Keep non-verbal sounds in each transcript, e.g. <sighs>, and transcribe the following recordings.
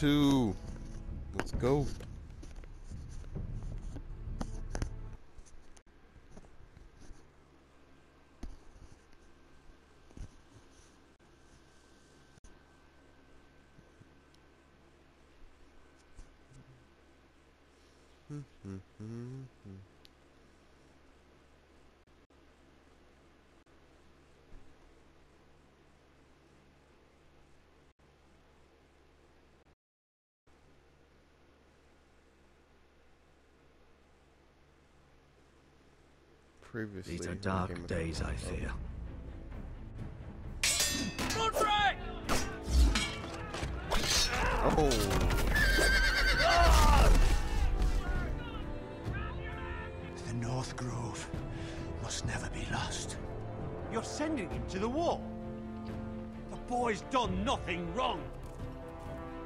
two. Let's go. Hmm, hmm, hmm, Previously, These are dark days, I Thrones. fear. Oh, The North Grove must never be lost. You're sending him to the war? The boy's done nothing wrong.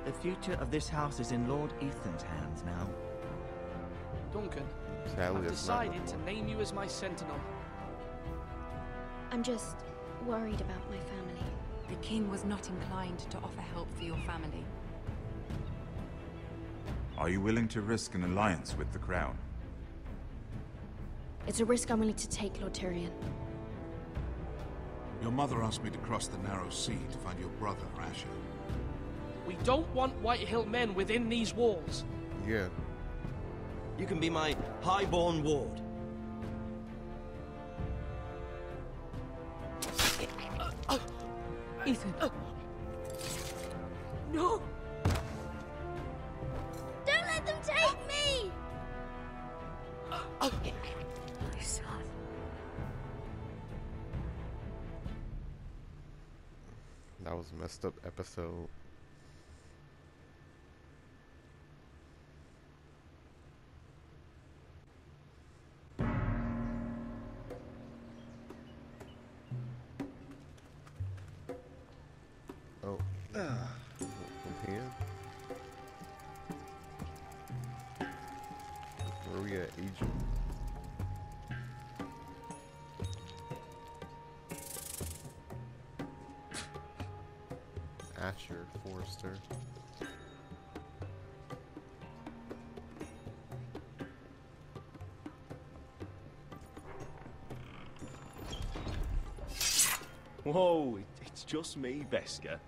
The future of this house is in Lord Ethan's hands now. Duncan, sadly, I've decided to name you as my sentinel. I'm just worried about my family. The king was not inclined to offer help for your family. Are you willing to risk an alliance with the Crown? It's a risk I'm willing to take, Lord Tyrion. Your mother asked me to cross the narrow sea to find your brother, Asher. We don't want White Whitehill men within these walls. Yeah. You can be my highborn ward. Uh, uh, Ethan. Uh. No! Don't let them take me! My son. That was a messed up episode. Oh. From here? Where we at? Egypt. Asher Forrester. Whoa, it's just me, Beskha.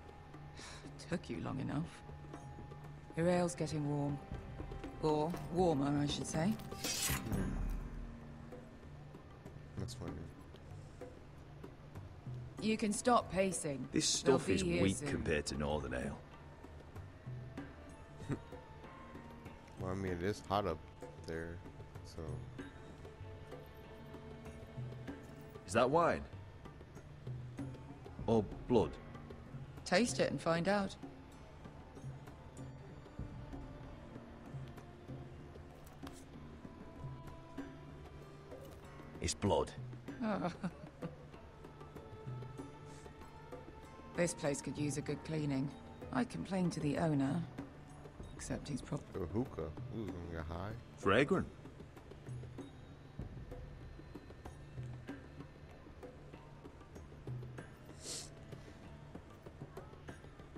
Took you long enough. Your ale's getting warm. Or warmer, I should say. Hmm. That's funny. You can stop pacing. This stuff is weak soon. compared to Northern Ale. <laughs> Well, I mean, it is hot up there, so. Is that wine? Or blood? Taste it and find out. It's blood. <laughs> This place could use a good cleaning. I complained to the owner. Except he's probably... A hookah. Ooh, get high. Fragrant.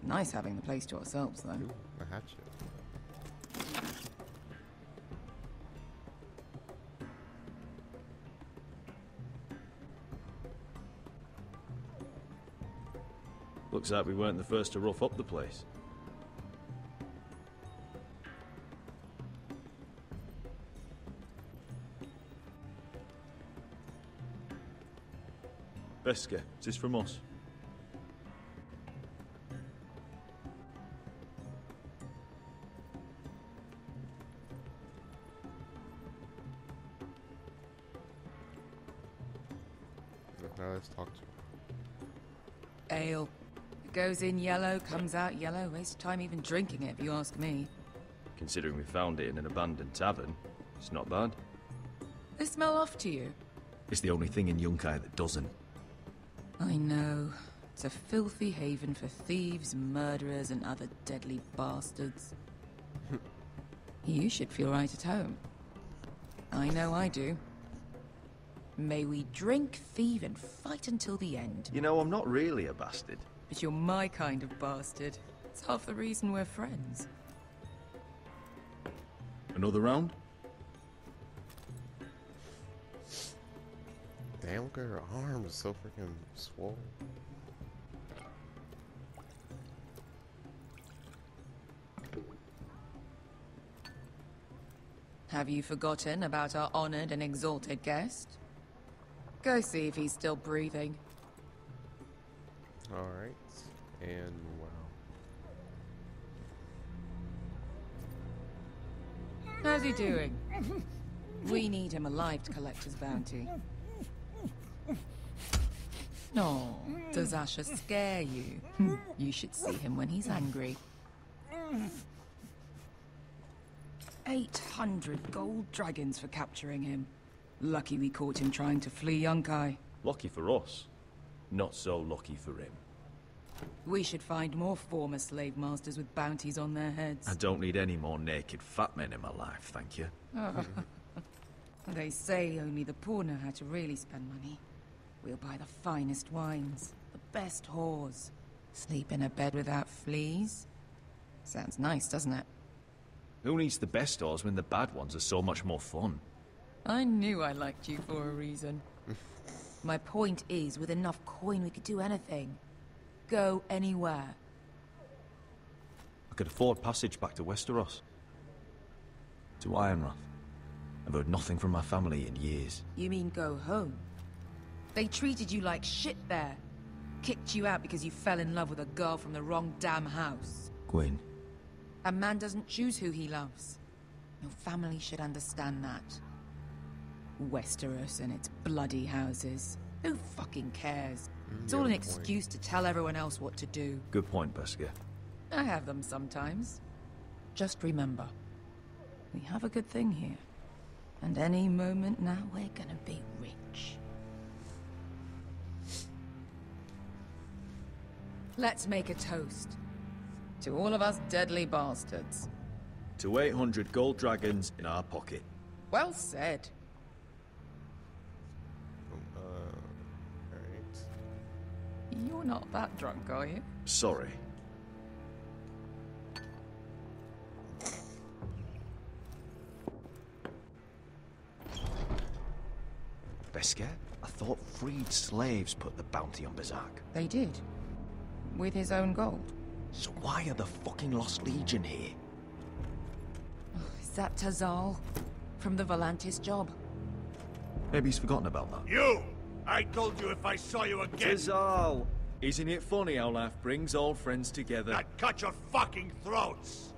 Nice having the place to ourselves, though. Ooh, a hatchet. Looks like we weren't the first to rough up the place. Beskha, is this from us? Goes in yellow, comes out yellow. Waste time even drinking it, if you ask me. Considering we found it in an abandoned tavern, it's not bad. They smell off to you. It's the only thing in Yunkai that doesn't. I know. It's a filthy haven for thieves, murderers, and other deadly bastards. <laughs> you should feel right at home. I know I do. May we drink, thieve, and fight until the end. You know, I'm not really a bastard. But you're my kind of bastard. It's half the reason we're friends. Another round? Damn, look at her arms, so freaking swollen. Have you forgotten about our honored and exalted guest? Go see if he's still breathing. All right, and wow. How's he doing? <laughs> We need him alive to collect his bounty. No, does Asher scare you? Hmm. you should see him when he's angry. 800 gold dragons for capturing him. Lucky we caught him trying to flee Yunkai. Lucky for us. Not so lucky for him. We should find more former slave masters with bounties on their heads. I don't need any more naked fat men in my life, thank you. <laughs> They say only the poor know how to really spend money. We'll buy the finest wines, the best whores, sleep in a bed without fleas. Sounds nice, doesn't it? Who needs the best stores when the bad ones are so much more fun? I knew I liked you for a reason. <laughs> My point is, with enough coin, we could do anything. Go anywhere. I could afford passage back to Westeros. To Ironrath. I've heard nothing from my family in years. You mean go home? They treated you like shit there. Kicked you out because you fell in love with a girl from the wrong damn house. Gwyn, A man doesn't choose who he loves. Your family should understand that. Westeros and its bloody houses. Who fucking cares? Mm-hmm. It's all an point. excuse to tell everyone else what to do. good point, Beskha. I have them sometimes. Just remember, we have a good thing here. And any moment now, we're gonna be rich. Let's make a toast. To all of us deadly bastards. To 800 gold dragons in our pocket. Well said. You're not that drunk, are you? Sorry. Beskha, I thought freed slaves put the bounty on Bezzaq. They did. With his own gold. So why are the fucking Lost Legion here? <sighs> Is that Tazal? From the Volantis job? Maybe he's forgotten about that. You! I told you if I saw you again, Tazal! Isn't it funny how life brings old friends together? I'd cut your fucking throats!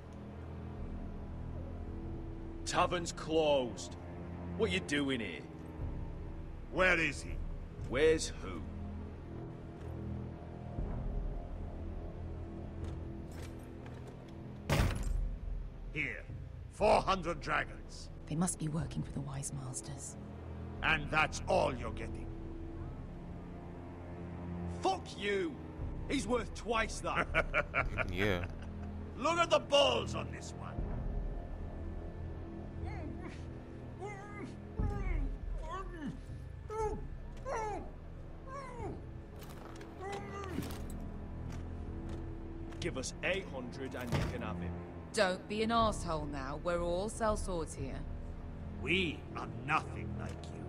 Tavern's closed. What you doing here? Where is he? Where's who? Here. 400 dragons. They must be working for the Wise Masters. And that's all you're getting. Fuck you! He's worth twice that. <laughs> Yeah. Look at the balls on this one. Give us 800 and you can have him. Don't be an asshole now. We're all sell swords here. We are nothing like you.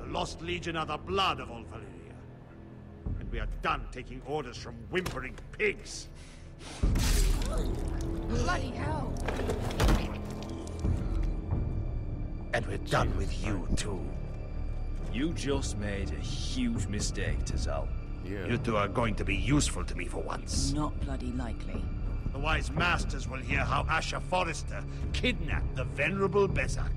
The Lost Legion are the blood of all Valyria. And we are done taking orders from whimpering pigs. Bloody hell! And we're done with you, too. You just made a huge mistake, Tazal. Yeah. You two are going to be useful to me for once. Not bloody likely. The wise masters will hear how Asher Forrester kidnapped the venerable Bezzaq.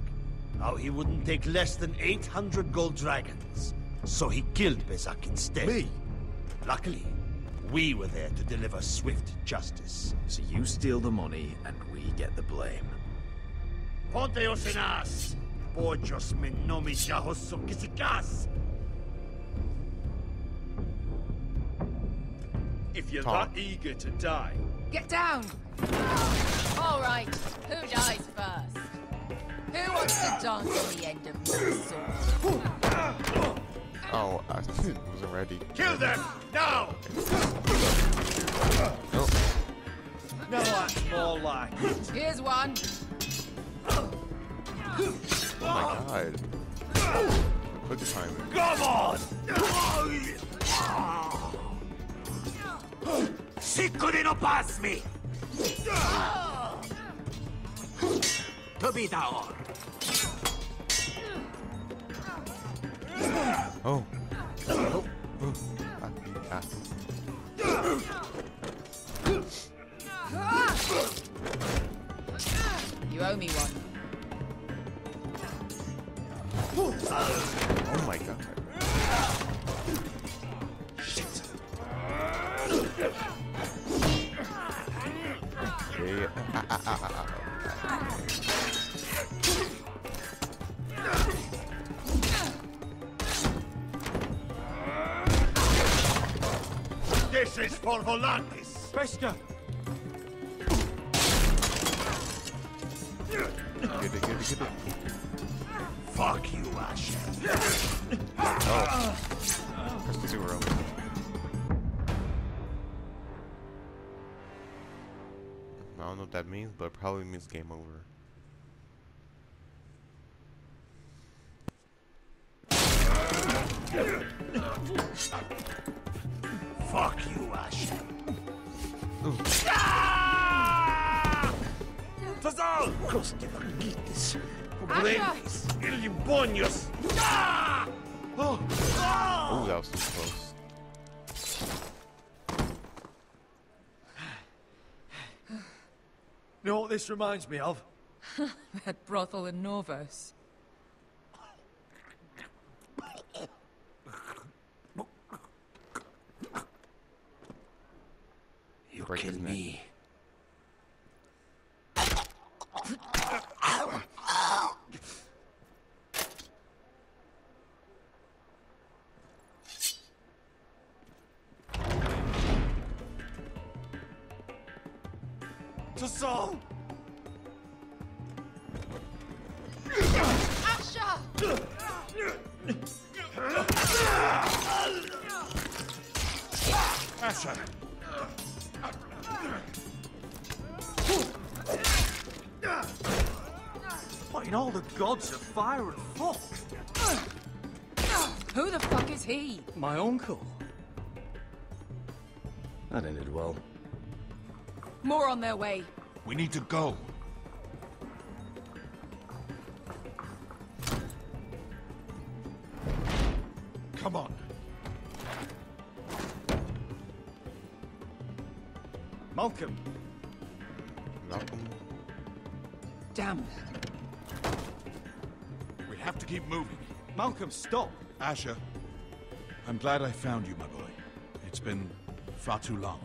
How he wouldn't take less than 800 gold dragons. So he killed Bezzaq instead. Me? Luckily, we were there to deliver swift justice. So you steal the money and we get the blame. Ponteos en as! Pojos me nomi jahoso kisikas! If you're Tom. that eager to die, Get down! All right, who dies first? Who wants to dance on the end of my sword? Oh, I <laughs> wasn't ready. Kill them! Now! Nope. No, that's more like. Here's one. Oh my god. Quick timing. Come on! She couldn't pass me! To be the Oh. Oh. Oh. Ah, ah. You owe me one. This is for Volantis! Bester! Get it, get it, get it. Fuck you, Ash. Press the zero. I don't know what that means, but it probably means game over. Fazal! Coste vaquitas. Pobrenis. Ilibonios. Ah! Oh! Oh, that was too close. You know what this reminds me of? That brothel in Norvos. You Break kill his neck. me. Asher! What in all the gods of fire and fuck? Who the fuck is he? My uncle. That ended well. More on their way. We need to go. Malcolm, Malcolm. Damn. We have to keep moving. Malcolm, stop! Asher, I'm glad I found you, my boy. It's been far too long.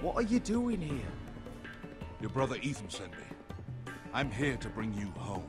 What are you doing here? Your brother Ethan sent me. I'm here to bring you home.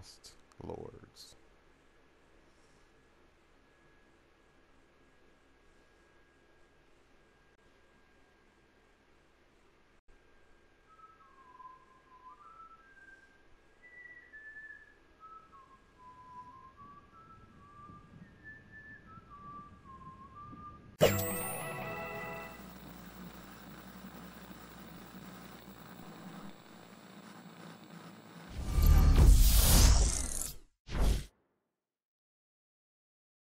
Lost